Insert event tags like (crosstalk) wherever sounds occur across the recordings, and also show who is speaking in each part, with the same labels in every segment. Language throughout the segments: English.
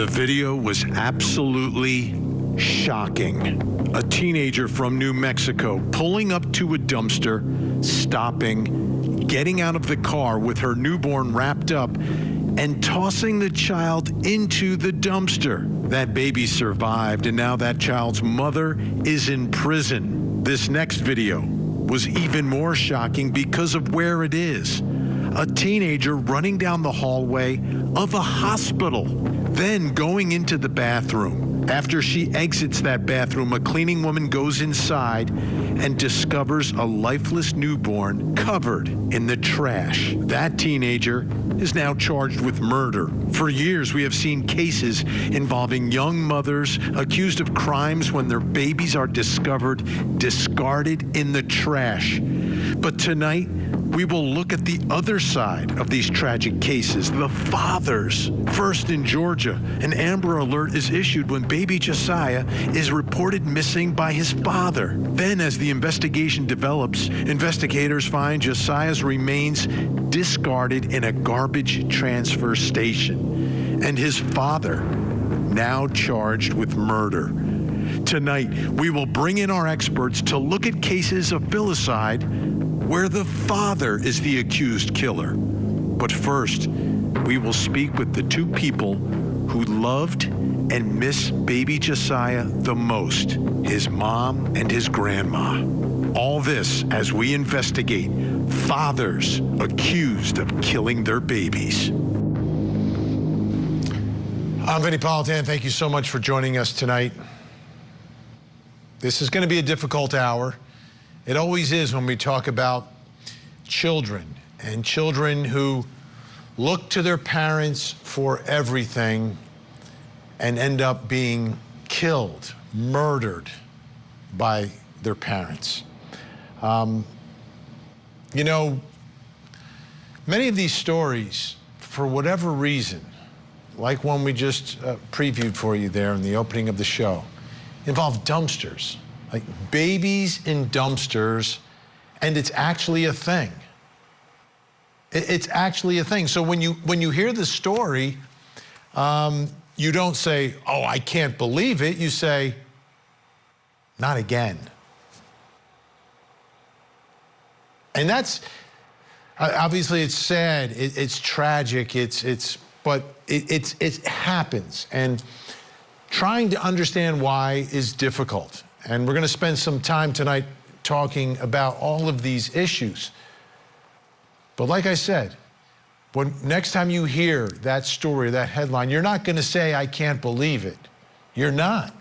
Speaker 1: The video was absolutely shocking. A teenager from New Mexico pulling up to a dumpster, stopping, getting out of the car with her newborn wrapped up, and tossing the child into the dumpster. That baby survived, and now that child's mother is in prison. This next video was even more shocking because of where it is. A teenager running down the hallway of a hospital, then going into the bathroom. After she exits that bathroom, a cleaning woman goes inside and discovers a lifeless newborn covered in the trash. That teenager is now charged with murder. For years, we have seen cases involving young mothers accused of crimes when their babies are discovered discarded in the trash. But tonight, we will look at the other side of these tragic cases, the fathers. First in Georgia, an Amber Alert is issued when baby Jasiah is reported missing by his father. Then, as the investigation develops, investigators find Jasiah's remains discarded in a garbage transfer station, and his father now charged with murder. Tonight, we will bring in our experts to look at cases of filicide where the father is the accused killer. But first, we will speak with the two people who loved and miss baby Jasiah the most his mom and his grandma. All this as we investigate fathers accused of killing their babies. I'm Vinnie Politan. Thank you so much for joining us tonight. This is going to be a difficult hour. It always is when we talk about children and children who look to their parents for everything and end up being killed, murdered by their parents. Um, you know, many of these stories, for whatever reason, like one we just uh, previewed for you there in the opening of the show, involve dumpsters like babies in dumpsters, and it's actually a thing. It's actually a thing. So when you when you hear the story, um, you don't say, "Oh, I can't believe it." You say, "Not again." And that's obviously it's sad, it, it's tragic, it's it's but it, it's it happens, and trying to understand why is difficult. And we're going to spend some time tonight talking about all of these issues. But like I said, when next time you hear that story, that headline, you're not going to say, I can't believe it. You're not.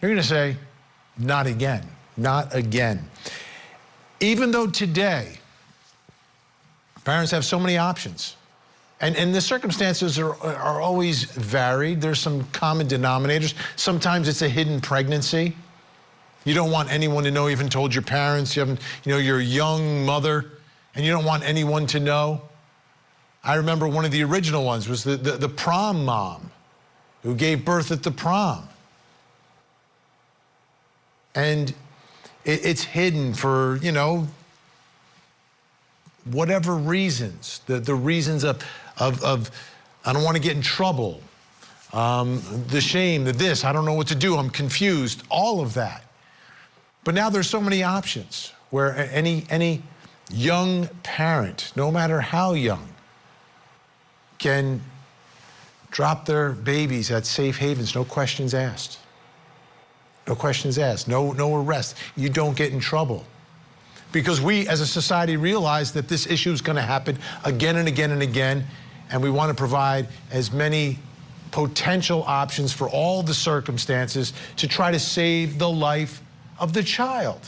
Speaker 1: You're going to say, not again, not again. Even though today, parents have so many options. And, and the circumstances are, are always varied. There's some common denominators. Sometimes it's a hidden pregnancy. You don't want anyone to know, you haven't told your parents, you haven't, you know, you're a young mother, and you don't want anyone to know. I remember one of the original ones was the, the, the prom mom who gave birth at the prom. And it, it's hidden for, you know, whatever reasons, the, the reasons of, of, of I don't want to get in trouble, um, the shame, the this, I don't know what to do, I'm confused, all of that. But now there's so many options where any, any young parent, no matter how young, can drop their babies at safe havens, no questions asked. No questions asked, no, no arrest. You don't get in trouble. Because we as a society realize that this issue is going to happen again and again and again, and we want to provide as many potential options for all the circumstances to try to save the life of the child.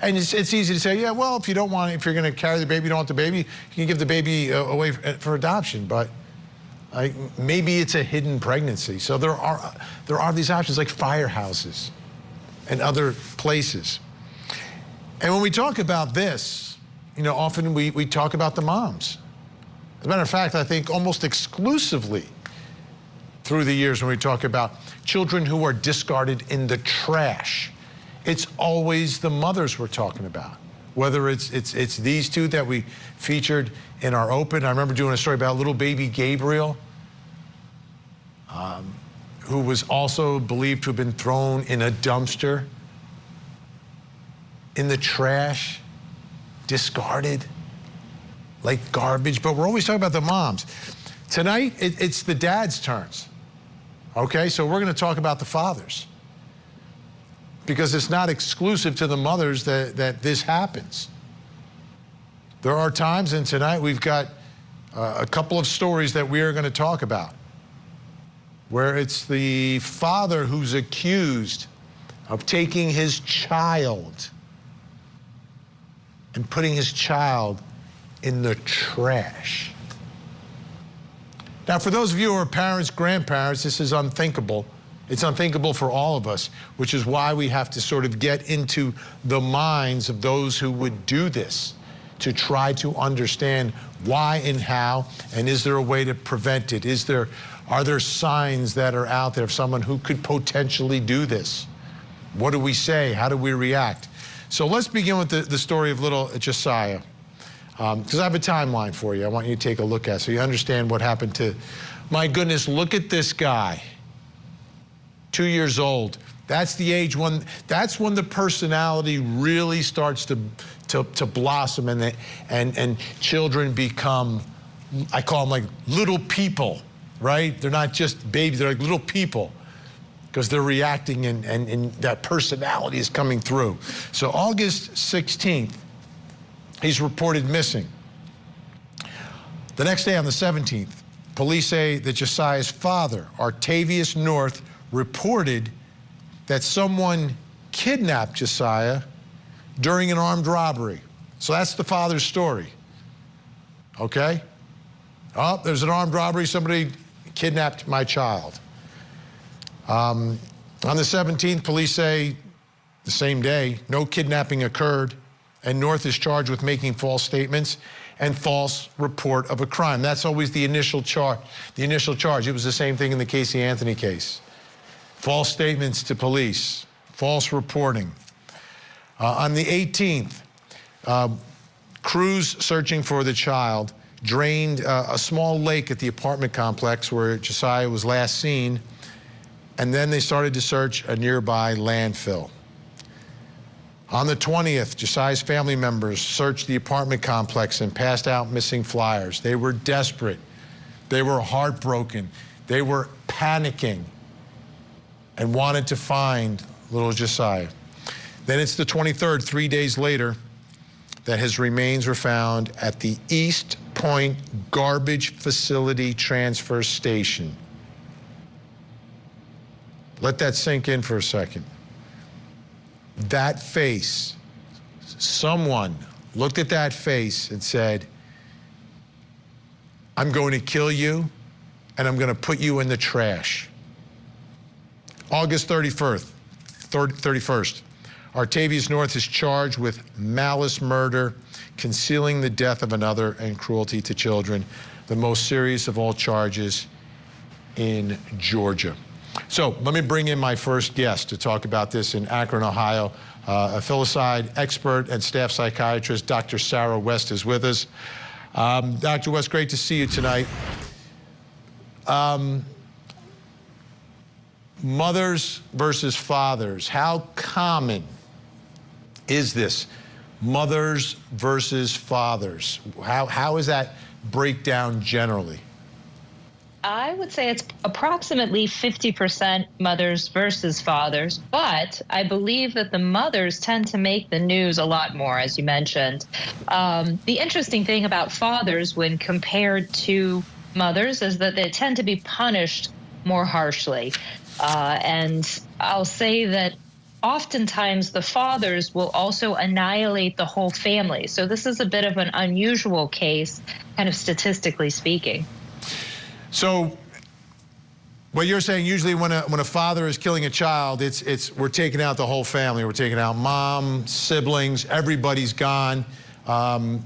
Speaker 1: And it's, it's, easy to say, yeah, well, if you don't want, if you're going to carry the baby, you don't want the baby, you can give the baby uh, away for, for adoption. But maybe it's a hidden pregnancy. So there are there are these options like firehouses and other places. And when we talk about this, you know, often we, we talk about the moms. As a matter of fact, I think almost exclusively through the years when we talk about children who are discarded in the trash, it's always the mothers we're talking about. Whether it's, it's, it's these two that we featured in our open. I remember doing a story about little baby Gabriel um, who was also believed to have been thrown in a dumpster, in the trash, discarded like garbage. But we're always talking about the moms. Tonight, it, it's the dad's turns. Okay, so we're going to talk about the fathers because it's not exclusive to the mothers that, that this happens. There are times, and tonight we've got uh, a couple of stories that we are going to talk about where it's the father who's accused of taking his child and putting his child in the trash. Now, for those of you who are parents, grandparents, this is unthinkable. It's unthinkable for all of us, which is why we have to sort of get into the minds of those who would do this to try to understand why and how, and is there a way to prevent it? Is there, are there signs that are out there of someone who could potentially do this? What do we say? How do we react? So let's begin with the, the story of little Jasiah, because um, I have a timeline for you. I want you to take a look at so you understand what happened to, my goodness, look at this guy two years old. That's the age when, that's when the personality really starts to, to, to blossom and, the, and, and children become, I call them like little people, right? They're not just babies, they're like little people because they're reacting and, and, and that personality is coming through. So August 16th, he's reported missing. The next day on the 17th, police say that Jasiah's father, Artavius North, reported that someone kidnapped Jasiah during an armed robbery. So that's the father's story. Okay? Oh, there's an armed robbery. Somebody kidnapped my child. Um, on the 17th, police say the same day, no kidnapping occurred, and North is charged with making false statements and false report of a crime. That's always the initial charge. The initial charge. It was the same thing in the Casey Anthony case false statements to police, false reporting. Uh, on the 18th, uh, crews searching for the child drained uh, a small lake at the apartment complex where Jasiah was last seen, and then they started to search a nearby landfill. On the 20th, Jasiah's family members searched the apartment complex and passed out missing flyers. They were desperate. They were heartbroken. They were panicking and wanted to find little Jasiah. Then it's the 23rd, three days later, that his remains were found at the East Point Garbage Facility Transfer Station. Let that sink in for a second. That face, someone looked at that face and said, I'm going to kill you and I'm going to put you in the trash. August 31st, 31st, Artavius North is charged with malice murder, concealing the death of another, and cruelty to children, the most serious of all charges in Georgia. So let me bring in my first guest to talk about this in Akron, Ohio. Uh, a filicide expert and staff psychiatrist, Dr. Sarah West, is with us. Um, Dr. West, great to see you tonight. Um, mothers versus fathers. How common is this? Mothers versus fathers. How, how is that breakdown generally?
Speaker 2: I would say it's approximately 50% mothers versus fathers, but I believe that the mothers tend to make the news a lot more, as you mentioned. Um, the interesting thing about fathers, when compared to mothers, is that they tend to be punished more harshly. Uh, and I'll say that oftentimes the fathers will also annihilate the whole family. So this is a bit of an unusual case, kind of statistically speaking.
Speaker 1: So what you're saying usually when a when a father is killing a child, it's it's we're taking out the whole family. We're taking out mom, siblings, everybody's gone. Um,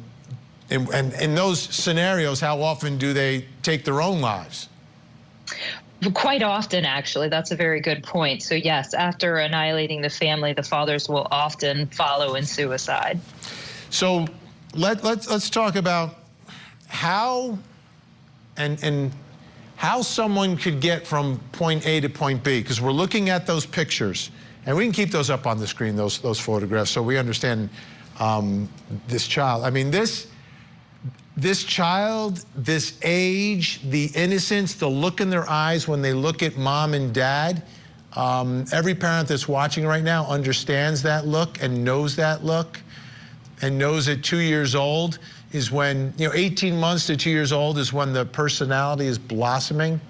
Speaker 1: and, and in those scenarios, how often do they take their own lives?
Speaker 2: Quite often, actually. That's a very good point. So, yes, after annihilating the family, the fathers will often follow in suicide.
Speaker 1: So, let, let's, let's talk about how and, and how someone could get from point A to point B, because we're looking at those pictures, and we can keep those up on the screen, those, those photographs, so we understand um, this child. I mean, this, this child, this age, the innocence, the look in their eyes when they look at mom and dad, um, every parent that's watching right now understands that look and knows that look and knows at two years old is when, you know, 18 months to two years old is when the personality is blossoming.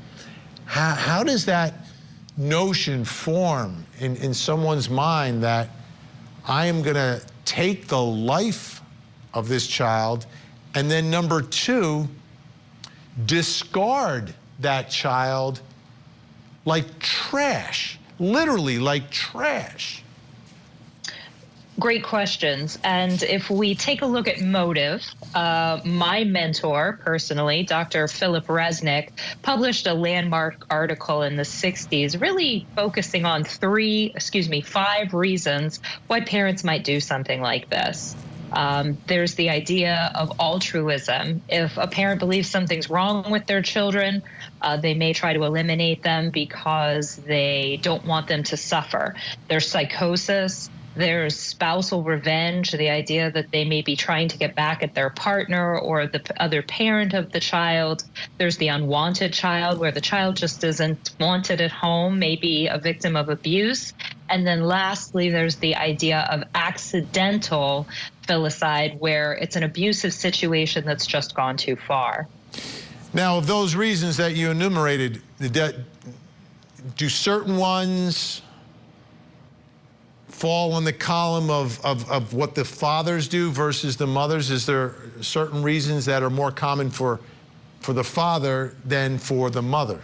Speaker 1: How, how does that notion form in, in someone's mind that I am going to take the life of this child and then number two, discard that child like trash, literally like trash?
Speaker 2: Great questions. And if we take a look at motive, uh, my mentor personally, Dr. Philip Resnick, published a landmark article in the 60s, really focusing on three, excuse me, five reasons why parents might do something like this. Um, there's the idea of altruism. If a parent believes something's wrong with their children, uh, they may try to eliminate them because they don't want them to suffer. There's psychosis. There's spousal revenge, the idea that they may be trying to get back at their partner or the other parent of the child. There's the unwanted child, where the child just isn't wanted at home, maybe a victim of abuse. And then lastly, there's the idea of accidental filicide, where it's an abusive situation that's just gone too far.
Speaker 1: Now, of those reasons that you enumerated, do certain ones fall on the column of, of, of what the fathers do versus the mothers? Is there certain reasons that are more common for, for the father than for the mother?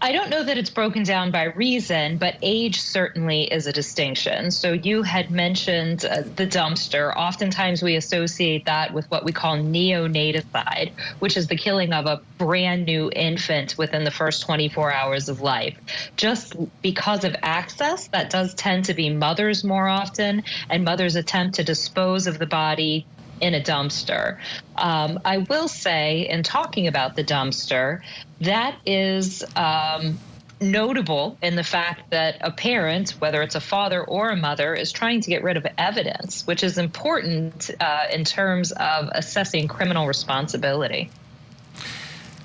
Speaker 2: I don't know that it's broken down by reason, but age certainly is a distinction. So you had mentioned uh, the dumpster. Oftentimes we associate that with what we call neonaticide, which is the killing of a brand new infant within the first 24 hours of life. Just because of access, that does tend to be mothers more often, and mothers attempt to dispose of the body in a dumpster. Um, I will say, in talking about the dumpster, that is um, notable in the fact that a parent, whether it's a father or a mother, is trying to get rid of evidence, which is important uh, in terms of assessing criminal responsibility.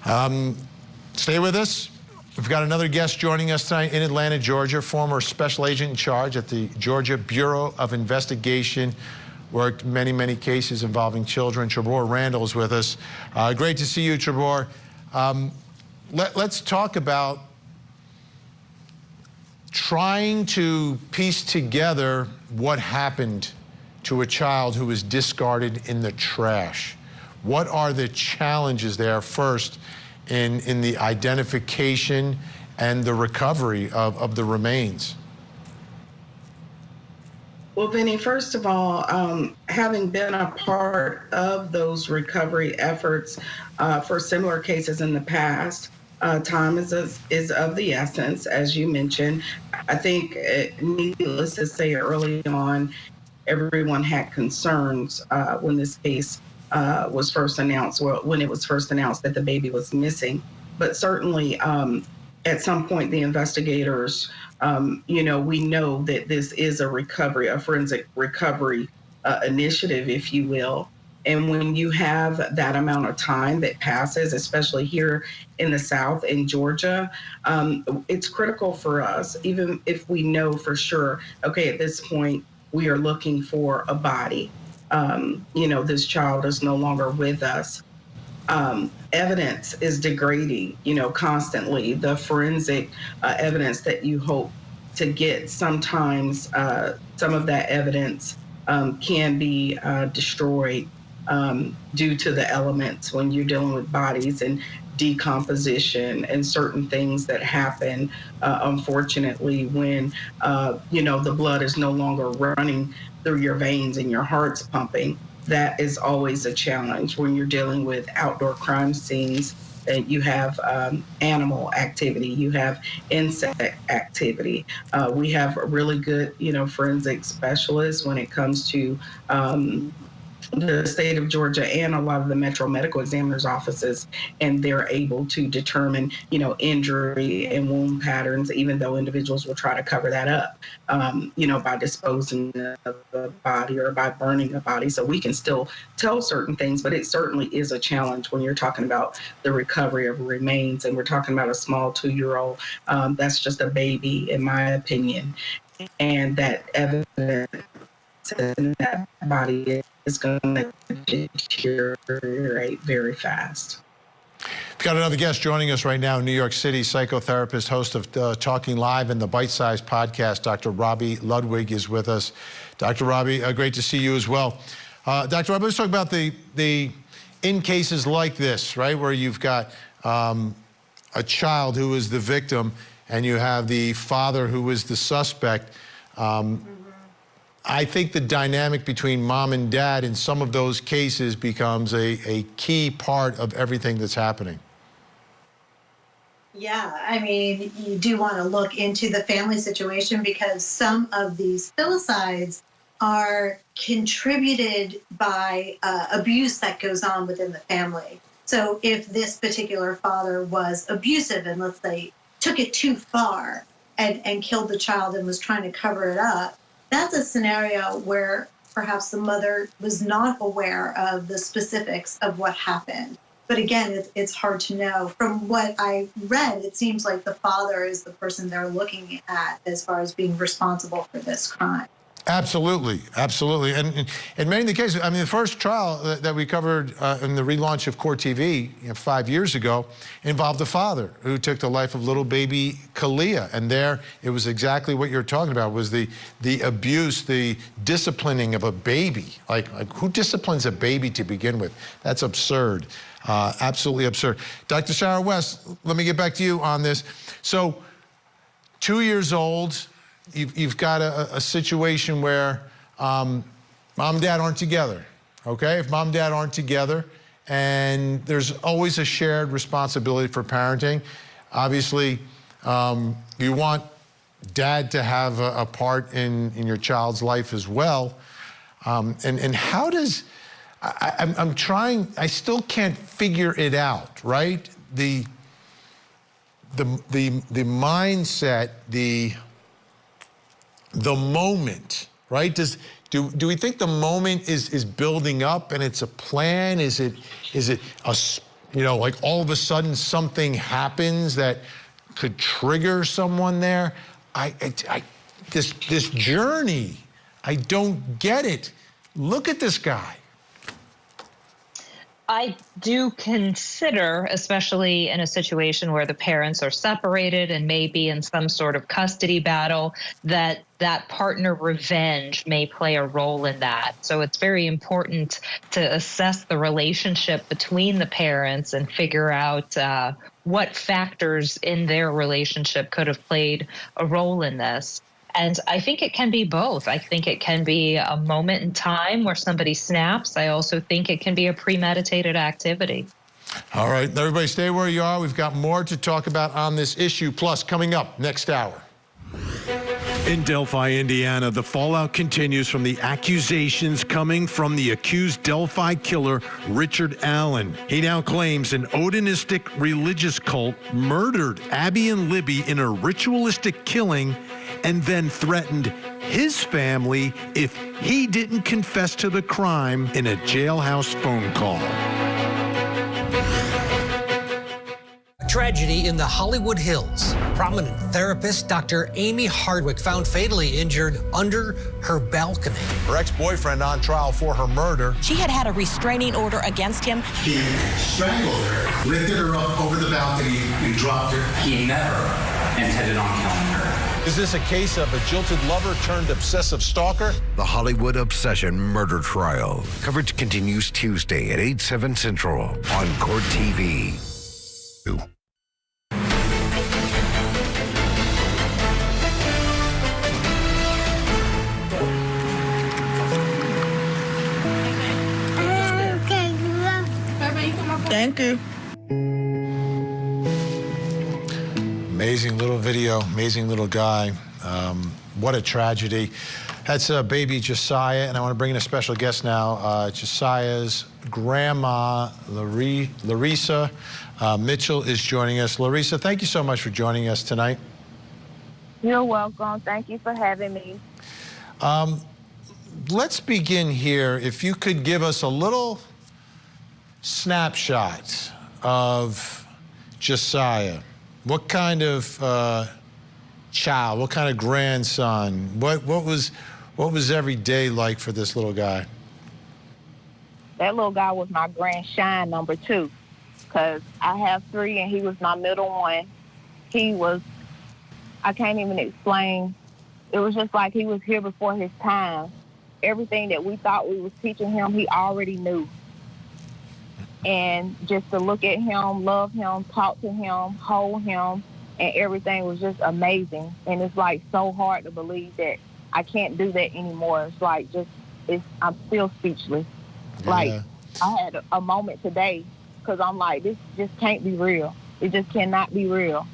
Speaker 1: Um, stay with us. We've got another guest joining us tonight in Atlanta, Georgia, former special agent in charge at the Georgia Bureau of Investigation worked many, many cases involving children. Trebor Randall is with us. Uh, great to see you, Trebor. Um, let, let's talk about trying to piece together what happened to a child who was discarded in the trash. What are the challenges there first in, in the identification and the recovery of, of the remains?
Speaker 3: Well, Vinnie, first of all, um, having been a part of those recovery efforts uh, for similar cases in the past, uh, time is of, is of the essence, as you mentioned. I think, it, uh, needless to say, early on, everyone had concerns uh, when this case uh, was first announced, or when it was first announced that the baby was missing. But certainly, um, at some point, the investigators um, you know, we know that this is a recovery, a forensic recovery uh, initiative, if you will. And when you have that amount of time that passes, especially here in the South in Georgia, um, it's critical for us, even if we know for sure, okay, at this point, we are looking for a body. Um, you know, this child is no longer with us. Um, evidence is degrading, you know, constantly. The forensic uh, evidence that you hope to get sometimes uh, some of that evidence um, can be uh, destroyed um, due to the elements when you're dealing with bodies and decomposition and certain things that happen uh, unfortunately when uh, you know the blood is no longer running through your veins and your heart's pumping that is always a challenge when you're dealing with outdoor crime scenes that you have um, animal activity, you have insect activity. Uh, we have a really good, you know, forensic specialists when it comes to um, the state of Georgia and a lot of the metro medical examiners offices, and they're able to determine, you know, injury and wound patterns, even though individuals will try to cover that up, um, you know, by disposing of the body or by burning the body. So we can still tell certain things, but it certainly is a challenge when you're talking about the recovery of remains, and we're talking about a small two-year-old. Um, that's just a baby, in my opinion, and that evidence that body is going to deteriorate very fast.
Speaker 1: We've got another guest joining us right now, New York City psychotherapist, host of uh, Talking Live and the Bite Size podcast. Dr. Robi Ludwig is with us. Dr. Robi, uh, great to see you as well. Uh, Dr. Robi, let's talk about the, the in cases like this, right, where you've got um, a child who is the victim and you have the father who is the suspect. Um, I think the dynamic between mom and dad in some of those cases becomes a, a key part of everything that's happening.
Speaker 4: Yeah, I mean, you do want to look into the family situation because some of these filicides are contributed by uh, abuse that goes on within the family. So if this particular father was abusive and let's say took it too far and, and killed the child and was trying to cover it up, that's a scenario where perhaps the mother was not aware of the specifics of what happened. But again, it, it's hard to know. From what I read, it seems like the father is the person they're looking at as far as being responsible for this crime.
Speaker 1: Absolutely, absolutely. And in many of the cases, I mean, the first trial that we covered uh, in the relaunch of Court TV you know, five years ago involved a father who took the life of little baby Kalia. And there, it was exactly what you're talking about, was the, the abuse, the disciplining of a baby. Like, like who disciplines a baby to begin with? That's absurd. Uh, absolutely absurd. Dr. Sarah West, let me get back to you on this. So, two years old, you've, you've got a, a situation where um, mom and dad aren't together, okay? If mom and dad aren't together, and there's always a shared responsibility for parenting. Obviously, um, you want dad to have a, a, part in, in your child's life as well. Um, and, and how does, I, I'm, I'm trying, I still can't figure it out, right? The, the, the, the mindset, the, the moment, right? Does do, do we think the moment is is building up and it's a plan? Is it is it a you know like all of a sudden something happens that could trigger someone there? I, I, I this this journey, I don't get it. Look at this guy.
Speaker 2: I do consider, especially in a situation where the parents are separated and maybe in some sort of custody battle, that that partner revenge may play a role in that. So it's very important to assess the relationship between the parents and figure out uh, what factors in their relationship could have played a role in this. And I think it can be both. I think it can be a moment in time where somebody snaps. I also think it can be a premeditated activity.
Speaker 1: All right, everybody stay where you are. We've got more to talk about on this issue. Plus, coming up next hour.
Speaker 5: In Delphi, Indiana, the fallout continues from the accusations coming from the accused Delphi killer, Richard Allen. He now claims an Odinistic religious cult murdered Abby and Libby in a ritualistic killing and then threatened his family if he didn't confess to the crime in a jailhouse phone call.
Speaker 6: A tragedy in the Hollywood Hills. Prominent therapist Dr. Amie Harwick found fatally injured under her balcony.
Speaker 1: Her ex boyfriend on trial for her murder.
Speaker 7: She had had a restraining order against him.
Speaker 8: He strangled her, lifted her up over the balcony, and dropped her.
Speaker 9: He never intended on killing her.
Speaker 1: Is this a case of a jilted lover turned obsessive stalker?
Speaker 10: The Hollywood Obsession Murder Trial. Coverage continues Tuesday at 8, 7 Central on Court TV.
Speaker 11: Thank you.
Speaker 1: Amazing little video, amazing little guy. Um, what a tragedy. That's uh, baby Jasiah, and I want to bring in a special guest now. Uh, Jasiah's grandma, Larissa uh, Mitchell, is joining us. Larissa, thank you so much for joining us tonight.
Speaker 11: You're welcome. Thank you for having me.
Speaker 1: Um, let's begin here. If you could give us a little snapshot of Jasiah. What kind of uh, child? What kind of grandson? What what was what was every day like for this little guy?
Speaker 11: That little guy was my grandshine number two, because I have three and he was my middle one. He was, I can't even explain. It was just like he was here before his time. Everything that we thought we was teaching him, he already knew. And just to look at him, love him, talk to him, hold him, and everything was just amazing. And it's like so hard to believe that I can't do that anymore. It's like just it's I'm still speechless. Yeah. Like I had a, a moment today because I'm like this just can't be real. It just cannot be real.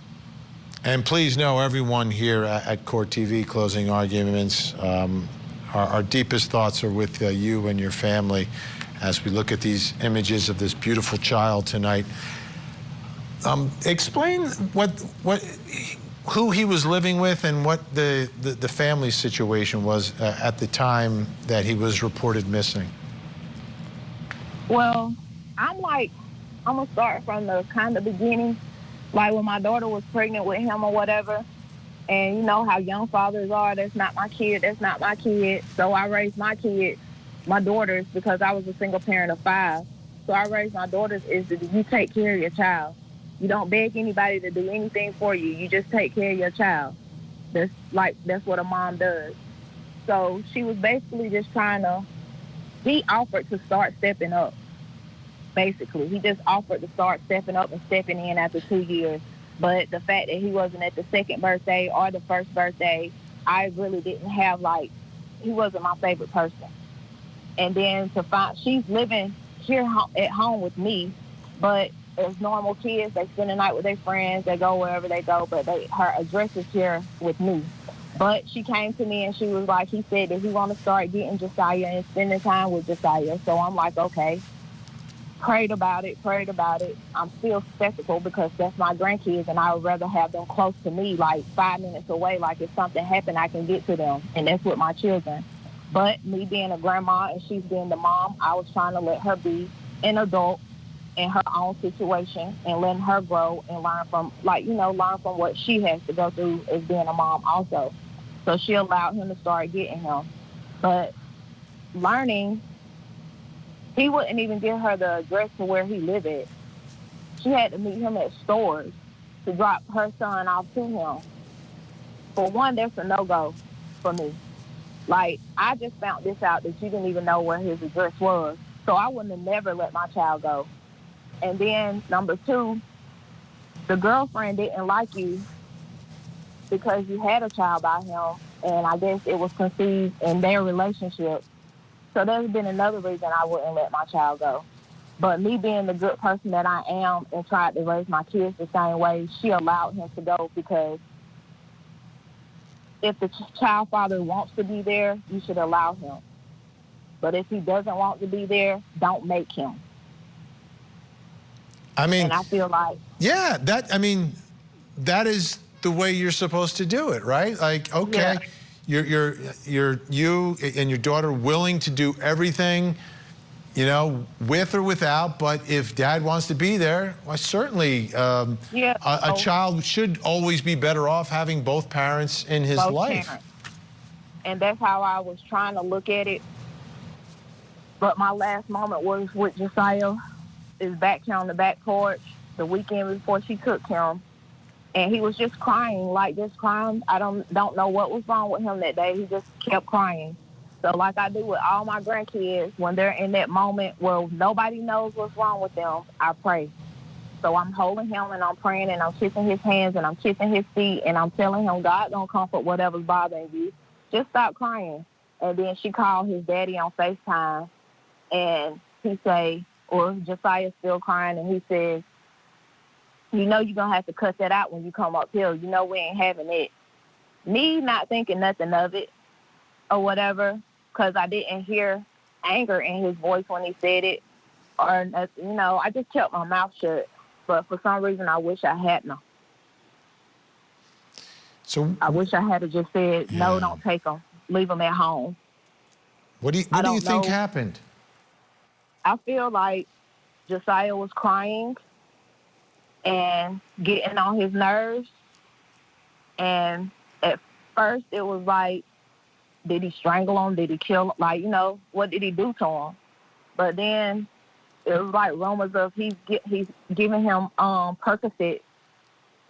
Speaker 1: And please know, everyone here at Court TV, closing arguments, um, our, our, deepest thoughts are with uh, you and your family as we look at these images of this beautiful child tonight. Um, explain what what who he was living with and what the, the, the family situation was uh, at the time that he was reported missing.
Speaker 11: Well, I'm like, I'm gonna start from the kind of beginning, like when my daughter was pregnant with him or whatever. And you know how young fathers are. That's not my kid. That's not my kid. So I raised my kids, my daughters, because I was a single parent of five. So I raised my daughters is that you take care of your child. You don't beg anybody to do anything for you. You just take care of your child. That's like that's what a mom does. So she was basically just trying to. He offered to start stepping up. Basically, he just offered to start stepping up and stepping in after two years. But the fact that he wasn't at the second birthday or the first birthday, I really didn't have like. He wasn't my favorite person. And then to find she's living here at home with me, but as normal kids. They spend the night with their friends. They go wherever they go, but they her address is here with me. But she came to me and she was like, he said that he want to start getting Jasiah and spending time with Jasiah. So I'm like, okay. Prayed about it, prayed about it. I'm still skeptical because that's my grandkids and I would rather have them close to me, like five minutes away. Like if something happened, I can get to them. And that's with my children. But me being a grandma and she's being the mom, I was trying to let her be an adult in her own situation and letting her grow and learn from like you know learn from what she has to go through as being a mom also. So she allowed him to start getting him. But learning he wouldn't even give her the address to where he lived at. She had to meet him at stores to drop her son off to him. For one that's a no-go for me like i just found this out that you didn't even know where his address was so i wouldn't have never let my child go and then number two, the girlfriend didn't like you because you had a child by him, and I guess it was conceived in their relationship. So there's been another reason I wouldn't let my child go. But me being the good person that I am and tried to raise my kids the same way, she allowed him to go because if the child father wants to be there, you should allow him. But if he doesn't want to be there, don't make him.
Speaker 1: I mean,
Speaker 11: and I feel like
Speaker 1: yeah, that I mean, that is the way you're supposed to do it, right? Like, okay, yeah. you're you're you're you and your daughter willing to do everything, you know, with or without. But if dad wants to be there, well, certainly, um, yeah. a, a, child should always be better off having both parents in his both life. Parents.
Speaker 11: And that's how I was trying to look at it. But my last moment was with Jasiah is back here on the back porch the weekend before she took him, and he was just crying, like just crying. I don't don't know what was wrong with him that day. He just kept crying. So like I do with all my grandkids, when they're in that moment where nobody knows what's wrong with them, I pray. So I'm holding him and I'm praying and I'm kissing his hands and I'm kissing his feet and I'm telling him God gonna comfort whatever's bothering you. Just stop crying. And then she called his daddy on FaceTime and he say, or Jasiah's still crying, and he says, "You know you're gonna have to cut that out when you come up here. You know we ain't having it." me not thinking nothing of it or whatever, because I didn't hear anger in his voice when he said it, or you know, I just kept my mouth shut. But for some reason, I wish I hadn't.
Speaker 12: So
Speaker 11: I wish I had just said, yeah. "No, don't take them. Leave them at home."
Speaker 12: What do you What do you think know. happened?
Speaker 11: I feel like Jasiah was crying and getting on his nerves, and at first it was like, did he strangle him? Did he kill him? Like, you know, what did he do to him? But then it was like rumors of he's he's giving him um Percocet,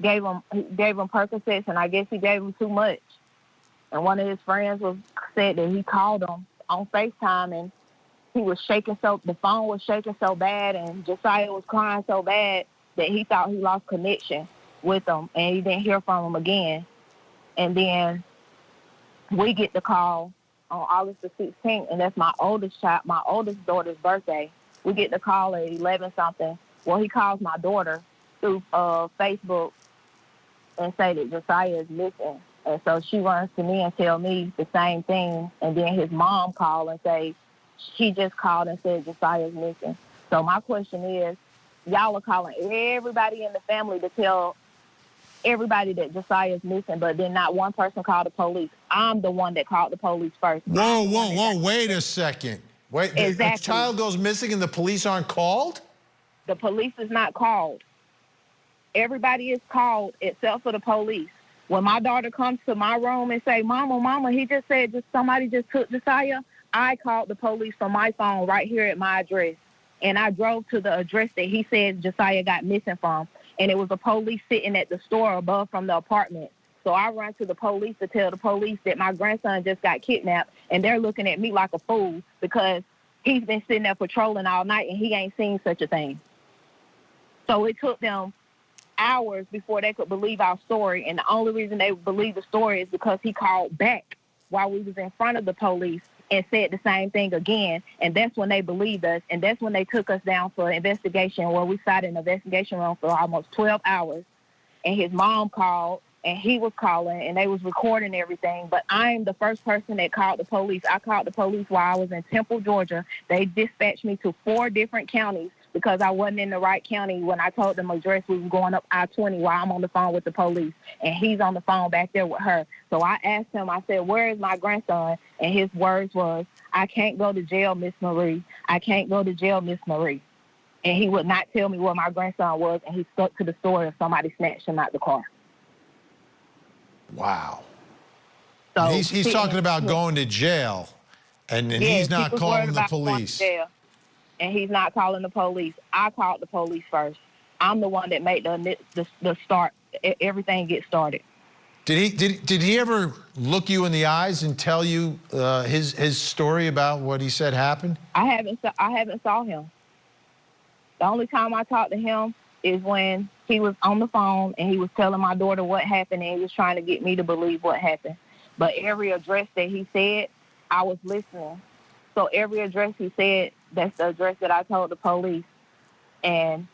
Speaker 11: gave him gave him Percocets, and I guess he gave him too much. And one of his friends was said that he called him on Facetime, and he was shaking so the phone was shaking so bad, and Jasiah was crying so bad that he thought he lost connection with him, and he didn't hear from him again. And then we get the call on August the 16th, and that's my oldest child, my oldest daughter's birthday. We get the call at 11 something. Well, he calls my daughter through uh, Facebook and say that Jasiah is missing. And so she runs to me and tell me the same thing. And then his mom called and say she just called and said Jasiah's missing. So my question is, y'all are calling everybody in the family to tell everybody that Jasiah is missing, but then not one person called the police. I'm the one that called the police first.
Speaker 12: Whoa, whoa, whoa! Wait a second. Wait, exactly. a child goes missing and the police aren't called?
Speaker 11: The police is not called. Everybody is called except for the police. When my daughter comes to my room and say, "Mama, Mama," he just said, "Just somebody just took Jasiah." I called the police from my phone right here at my address, and I drove to the address that he said Jasiah got missing from and it was a police sitting at the store above from the apartment. So I run to the police to tell the police that my grandson just got kidnapped, and they're looking at me like a fool because he's been sitting there patrolling all night and he ain't seen such a thing. So it took them hours before they could believe our story, and the only reason they believe the story is because he called back while we was in front of the police and said the same thing again. And that's when they believed us. And that's when they took us down for an investigation where we sat in the investigation room for almost 12 hours. And his mom called and he was calling and they was recording everything. But I'm the first person that called the police. I called the police while I was in Temple, Georgia. They dispatched me to four different counties because I wasn't in the right county when I told them address we was going up I-20 while I'm on the phone with the police. And he's on the phone back there with her. So I asked him, I said, where is my grandson? And his words was, I can't go to jail, Miss Marie. I can't go to jail, Miss Marie. And he would not tell me where my grandson was, and he stuck to the story of somebody snatched him out the car.
Speaker 12: Wow. So he's he's talking about (laughs) going to jail, and, and he's not calling the police
Speaker 11: and he's not calling the police. I called the police first. I'm the one that made the the, the start. Everything get started.
Speaker 12: Did he did did he ever look you in the eyes and tell you uh, his his story about what he said happened?
Speaker 11: I haven't I haven't saw him. The only time I talked to him is when he was on the phone and he was telling my daughter what happened and he was trying to get me to believe what happened. But every address that he said, I was listening. So every address he said, that's the address that I told the police. And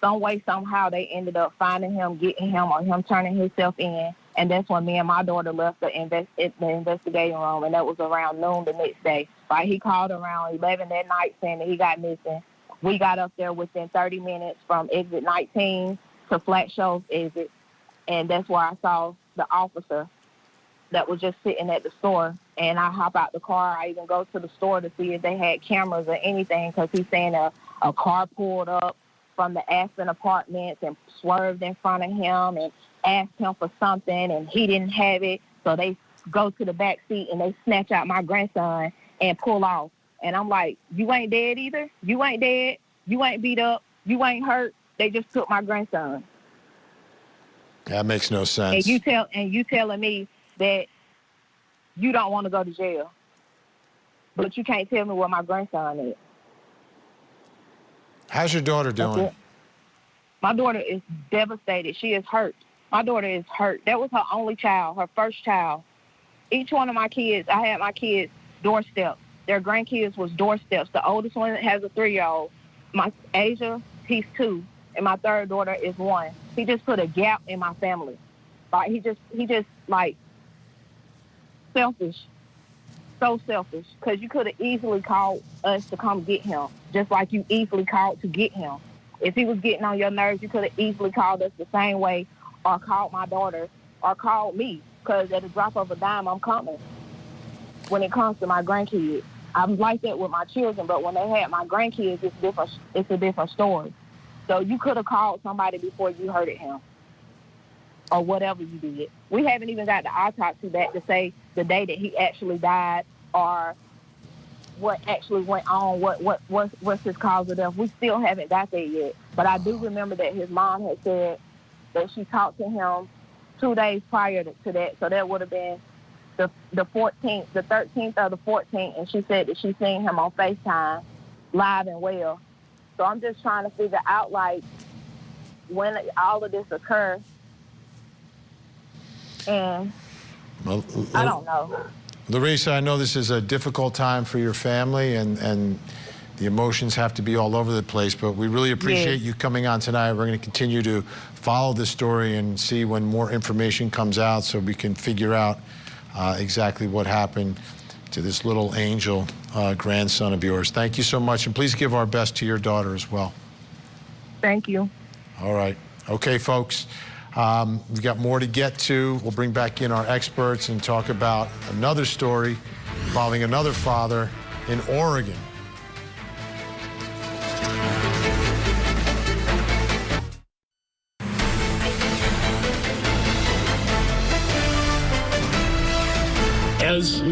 Speaker 11: some way, somehow, they ended up finding him, getting him, or him turning himself in. And that's when me and my daughter left the, invest, the investigating room, and that was around noon the next day. Right, he called around 11 that night saying that he got missing. We got up there within 30 minutes from exit 19 to Flat Shoals exit, and that's where I saw the officer that was just sitting at the store. And I hop out the car. I even go to the store to see if they had cameras or anything because he's saying a, a car pulled up from the Aspen apartments and swerved in front of him and asked him for something and he didn't have it. So they go to the back seat and they snatch out my grandson and pull off. And I'm like, you ain't dead either. You ain't dead. You ain't beat up. You ain't hurt. They just took my grandson.
Speaker 12: That makes no sense.
Speaker 11: And you tell and you telling me that you don't want to go to jail, but you can't tell me where my grandson is.
Speaker 12: How's your daughter doing?
Speaker 11: My daughter is devastated. She is hurt. My daughter is hurt. That was her only child, her first child. Each one of my kids, I had my kids doorsteps. Their grandkids was doorsteps. The oldest one has a three-year-old. My Asia, he's two, and my third daughter is one. He just put a gap in my family. Like he just, he just like selfish, so selfish, because you could have easily called us to come get him, just like you easily called to get him. If he was getting on your nerves, you could have easily called us the same way, or called my daughter, or called me, because at the drop of a dime, I'm coming. When it comes to my grandkids, I'm like that with my children, but when they had my grandkids, it's different. It's a different story. So you could have called somebody before you hurted him or whatever you did. We haven't even got the autopsy back to say the day that he actually died or what actually went on, what what what what's his cause of death. We still haven't got there yet. But I do remember that his mom had said that she talked to him two days prior to, to that. So that would have been the the 14th, the 13th or the 14th, and she said that she seen him on FaceTime, live and well. So I'm just trying to figure out like when all of this occurred and well, I don't know.
Speaker 1: Larissa, I know this is a difficult time for your family and, and the emotions have to be all over the place, but we really appreciate yes. you coming on tonight. We're going to continue to follow this story and see when more information comes out so we can figure out uh, exactly what happened to this little angel uh, grandson of yours. Thank you so much, and please give our best to your daughter as well.
Speaker 11: Thank you.
Speaker 1: All right. Okay, folks. Um, we've got more to get to. We'll bring back in our experts and talk about another story involving another father in Oregon.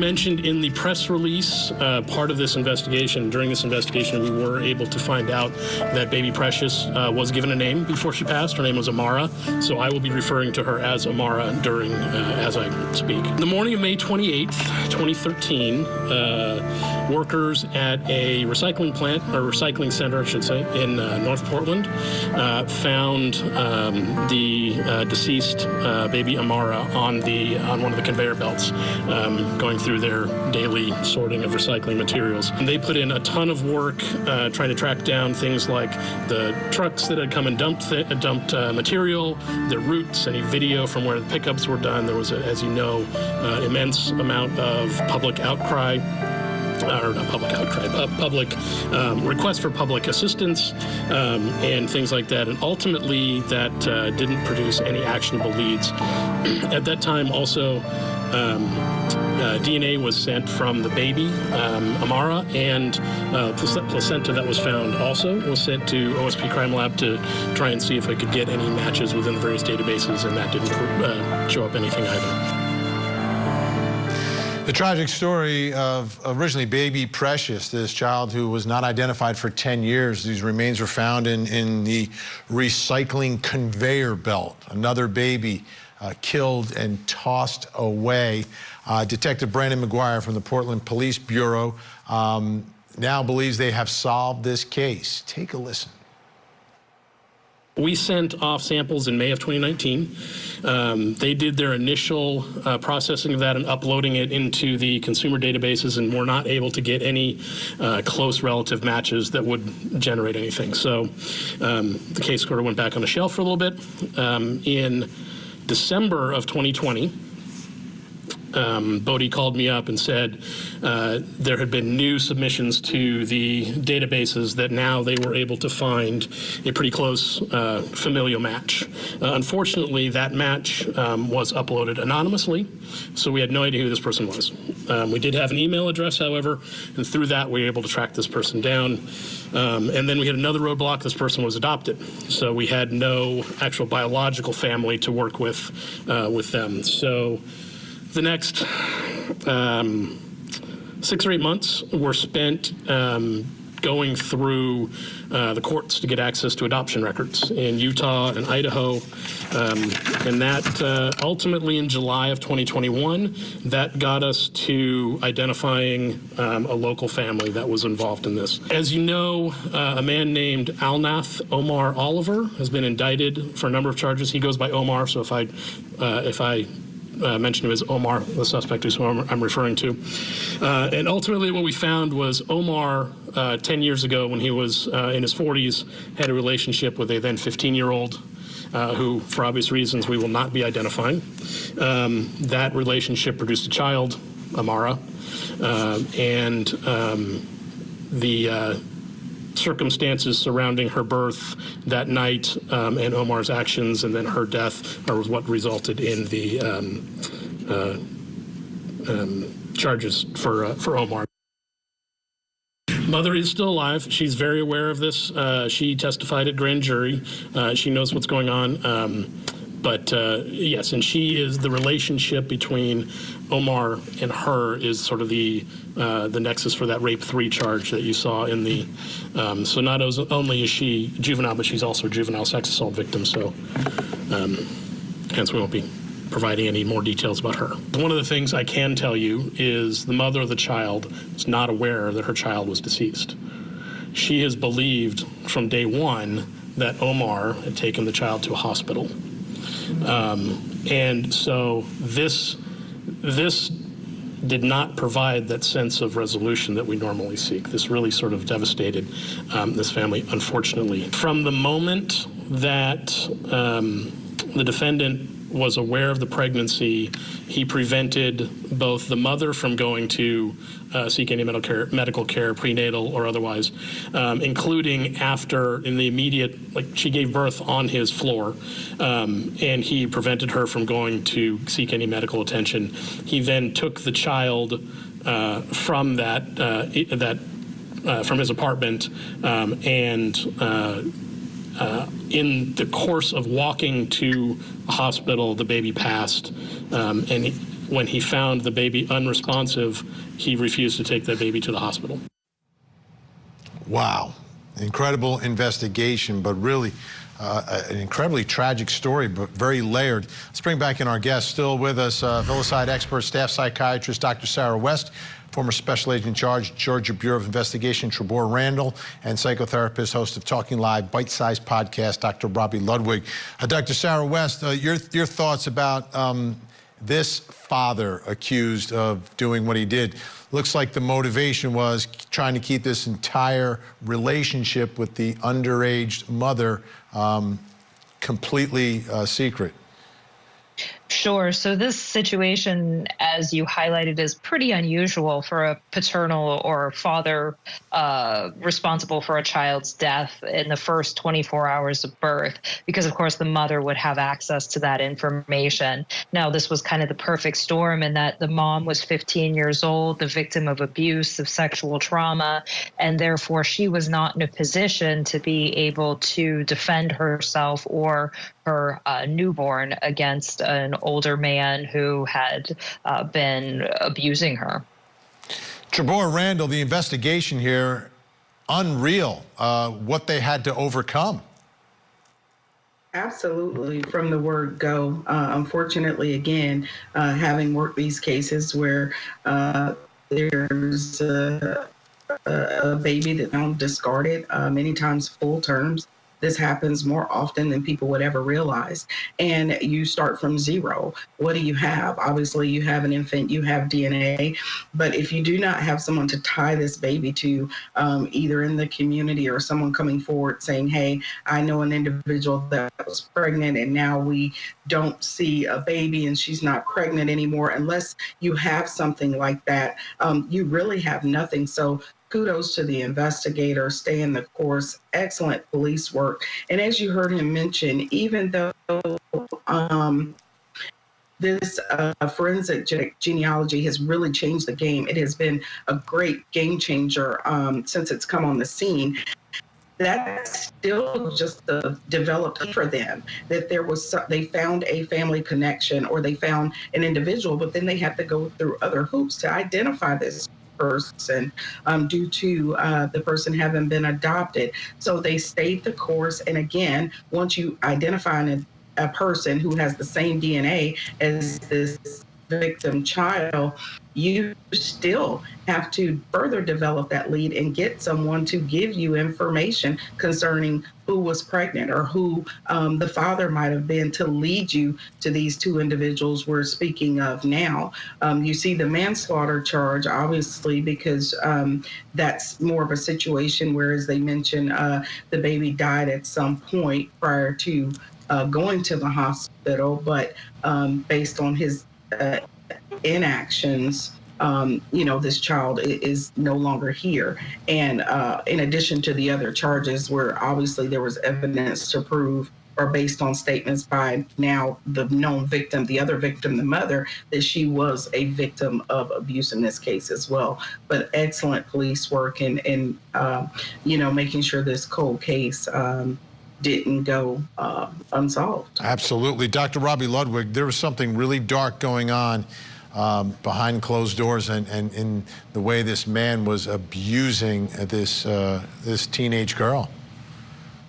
Speaker 13: Mentioned in the press release, uh, part of this investigation, during this investigation, we were able to find out that baby Precious uh, was given a name before she passed. Her name was Amara, so I will be referring to her as Amara during uh, as I speak. The morning of May 28th, 2013, uh, workers at a recycling plant, or recycling center, I should say, in uh, North Portland, found um, the deceased baby Amara on the on one of the conveyor belts. Um, going through their daily sorting of recycling materials. And they put in a ton of work uh, trying to track down things like the trucks that had come and dumped th- dumped uh, material, their routes, any video from where the pickups were done. There was, a, as you know, uh, immense amount of public outcry uh, or not public outcry, uh, public um, request for public assistance um, and things like that. And ultimately, that uh, didn't produce any actionable leads. (clears throat) At that time, also, um, uh, DNA was sent from the baby, um, Amara, and uh, placenta that was found also was sent to OSP Crime Lab to try and see if I could get any matches within the various databases, and that didn't uh, show up anything either.
Speaker 1: The tragic story of originally baby Precious, this child who was not identified for 10 years. These remains were found in, in the recycling conveyor belt. Another baby uh, killed and tossed away. Uh, Detective Brandon McGuire from the Portland Police Bureau um, now believes they have solved this case. Take a listen.
Speaker 13: We sent off samples in May of 2019. Um, they did their initial uh, processing of that and uploading it into the consumer databases, and were not able to get any uh, close relative matches that would generate anything. So um, the case sort of went back on the shelf for a little bit. Um, in December of 2020, um, called me up and said uh, there had been new submissions to the databases that now they were able to find a pretty close uh, familial match. Uh, unfortunately, that match um, was uploaded anonymously, so we had no idea who this person was. Um, we did have an email address, however, and through that we were able to track this person down. Um, and then we had another roadblock. This person was adopted, so we had no actual biological family to work with uh, with them. So the next um, six or eight months were spent um, going through uh, the courts to get access to adoption records in Utah and Idaho. Um, and that uh, ultimately in July of 2021, that got us to identifying um, a local family that was involved in this. As you know, uh, a man named Alnath Omar Oliver has been indicted for a number of charges. He goes by Omar, so if I uh, if I uh, mentioned was Omar, the suspect who I'm, referring to. Uh, and ultimately, what we found was Omar, uh, 10 years ago, when he was uh, in his 40s, had a relationship with a then 15 year old. Uh, who, for obvious reasons, we will not be identifying. Um, that relationship produced a child. Amara, uh, and um, the circumstances surrounding her birth that night um, and Omar's actions and then her death are what resulted in the um, uh, um, charges for uh, for Omar. Mother is still alive. She's very aware of this. Uh, she testified at grand jury. Uh, she knows what's going on. But uh, yes, and she is the relationship between Omar and her is sort of the uh, the nexus for that rape three charge that you saw in the. Um, so not only is she juvenile, but she's also a juvenile sex assault victim. So um, hence we won't be providing any more details about her. One of the things I can tell you is the mother of the child is not aware that her child was deceased. She has believed from day one that Omar had taken the child to a hospital. Um, and so this this did not provide that sense of resolution that we normally seek. This really sort of devastated um, this family, unfortunately. From the moment that um, the defendant was aware of the pregnancy, he prevented both the mother from going to uh, seek any medical care, medical care, prenatal or otherwise, um, including after in the immediate, like she gave birth on his floor, um, and he prevented her from going to seek any medical attention. He then took the child uh, from that uh, that uh, from his apartment um, and uh, in the course of walking to a hospital, the baby passed, um, and he, when he found the baby unresponsive, he refused to take the baby to the hospital.
Speaker 12: Wow, incredible investigation, but really. Uh, an incredibly tragic story, but very layered. Let's bring back in our guest, still with us, uh, Filicide expert, staff psychiatrist, Dr. Sarah West former special agent in charge, Georgia Bureau of Investigation, Trebor Randall, and psychotherapist, host of Talking Live, bite-sized podcast, Dr. Robi Ludwig. Uh, Dr. Sarah West, uh, your, your thoughts about um, this father accused of doing what he did. Looks like the motivation was trying to keep this entire relationship with the underage mother um, completely uh, secret.
Speaker 2: Sure. So this situation, as you highlighted, is pretty unusual for a paternal or father uh, responsible for a child's death in the first 24 hours of birth, because of course the mother would have access to that information. Now, this was kind of the perfect storm in that the mom was 15 years old, the victim of abuse, of sexual trauma, and therefore she was not in a position to be able to defend herself or her uh, newborn against an older man who had uh, been abusing her.
Speaker 12: Trebor Randall, the investigation here, unreal uh, what they had to overcome.
Speaker 3: Absolutely, from the word go. Uh, unfortunately, again, uh, having worked these cases where uh, there's a, a, baby that found discarded, many times full terms, this happens more often than people would ever realize. And you start from zero. What do you have? Obviously, you have an infant, you have DNA. But if you do not have someone to tie this baby to, um, either in the community or someone coming forward saying, hey, I know an individual that was pregnant and now we don't see a baby and she's not pregnant anymore, unless you have something like that, um, you really have nothing. So kudos to the investigator, stay in the course, excellent police work. And as you heard him mention, even though um, this uh, forensic genealogy has really changed the game, it has been a great game changer um, since it's come on the scene that's still just uh, developed for them that there was they found a family connection or they found an individual but then they have to go through other hoops to identify this person um, due to uh, the person having been adopted. So they stayed the course. And again, once you identify an, a person who has the same DNA as this victim child, you still have to further develop that lead and get someone to give you information concerning who was pregnant or who um, the father might have been to lead you to these two individuals we're speaking of now. Um, you see the manslaughter charge, obviously, because um, that's more of a situation where, as they mentioned, uh, the baby died at some point prior to uh, going to the hospital, but um, based on his uh, inactions um, you know, this child is no longer here. And uh, in addition to the other charges, where obviously there was evidence to prove or based on statements by now the known victim, the other victim, the mother, that she was a victim of abuse in this case as well. But excellent police work and, and uh, you know, making sure this cold case um, didn't go uh, unsolved.
Speaker 1: Absolutely. Dr. Robi Ludwig, there was something really dark going on um, behind closed doors and, and in the way this man was abusing this, uh, this teenage girl.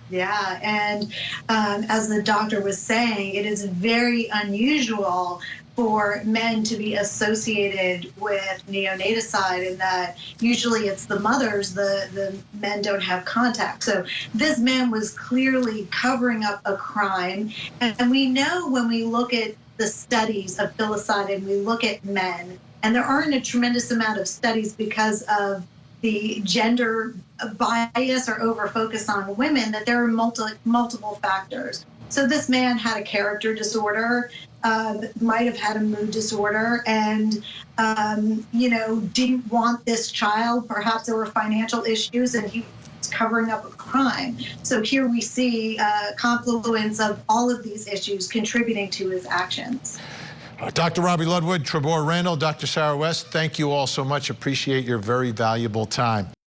Speaker 4: Yeah, and um, as the doctor was saying, it is very unusual for men to be associated with neonaticide in that usually it's the mothers, the, the men don't have contact. So this man was clearly covering up a crime. And we know when we look at the studies of filicide and we look at men, and there aren't a tremendous amount of studies because of the gender bias or over focus on women, that there are multi, multiple factors. So this man had a character disorder, uh, might have had a mood disorder, and um, you know didn't want this child. Perhaps there were financial issues, and he was covering up a crime. So here we see a confluence of all of these issues contributing to his actions.
Speaker 1: Uh, Dr. Robi Ludwig, Trebor Randall, Dr. Sarah West, thank you all so much. Appreciate your very valuable time.